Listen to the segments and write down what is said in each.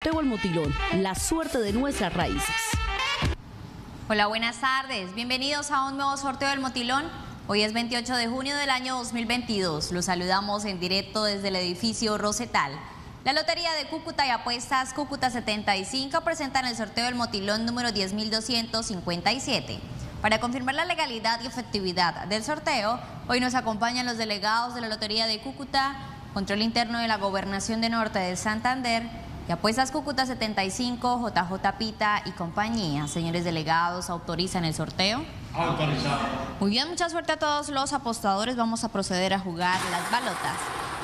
Teo el Motilón, la suerte de nuestras raíces. Hola, buenas tardes. Bienvenidos a un nuevo sorteo del Motilón. Hoy es 28 de junio del año 2022. Los saludamos en directo desde el edificio Rosetal. La Lotería de Cúcuta y Apuestas Cúcuta 75 presentan el sorteo del Motilón número 10.257. Para confirmar la legalidad y efectividad del sorteo, hoy nos acompañan los delegados de la Lotería de Cúcuta, Control Interno de la Gobernación de Norte de Santander, y Apuestas Cúcuta 75, JJ Pita y compañía. Señores delegados, ¿autorizan el sorteo? Autorizado. Muy bien, mucha suerte a todos los apostadores. Vamos a proceder a jugar las balotas.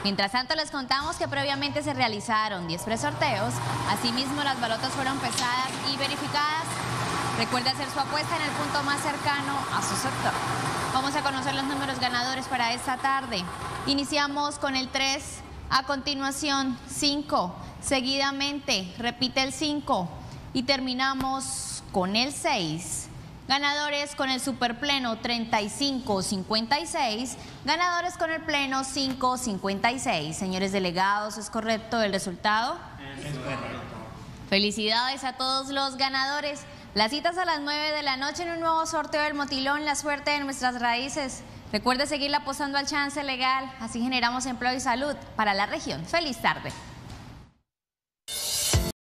Mientras tanto, les contamos que previamente se realizaron 10 presorteos. Asimismo, las balotas fueron pesadas y verificadas. Recuerde hacer su apuesta en el punto más cercano a su sector. Vamos a conocer los números ganadores para esta tarde. Iniciamos con el 3, a continuación 5, Seguidamente, repite el 5 y terminamos con el 6. Ganadores con el superpleno 35-56. Ganadores con el pleno 5-56. Señores delegados, ¿es correcto el resultado? Es correcto. Felicidades a todos los ganadores. Las citas a las 9 de la noche en un nuevo sorteo del Motilón, la suerte de nuestras raíces. Recuerde seguir apostando al chance legal, así generamos empleo y salud para la región. Feliz tarde.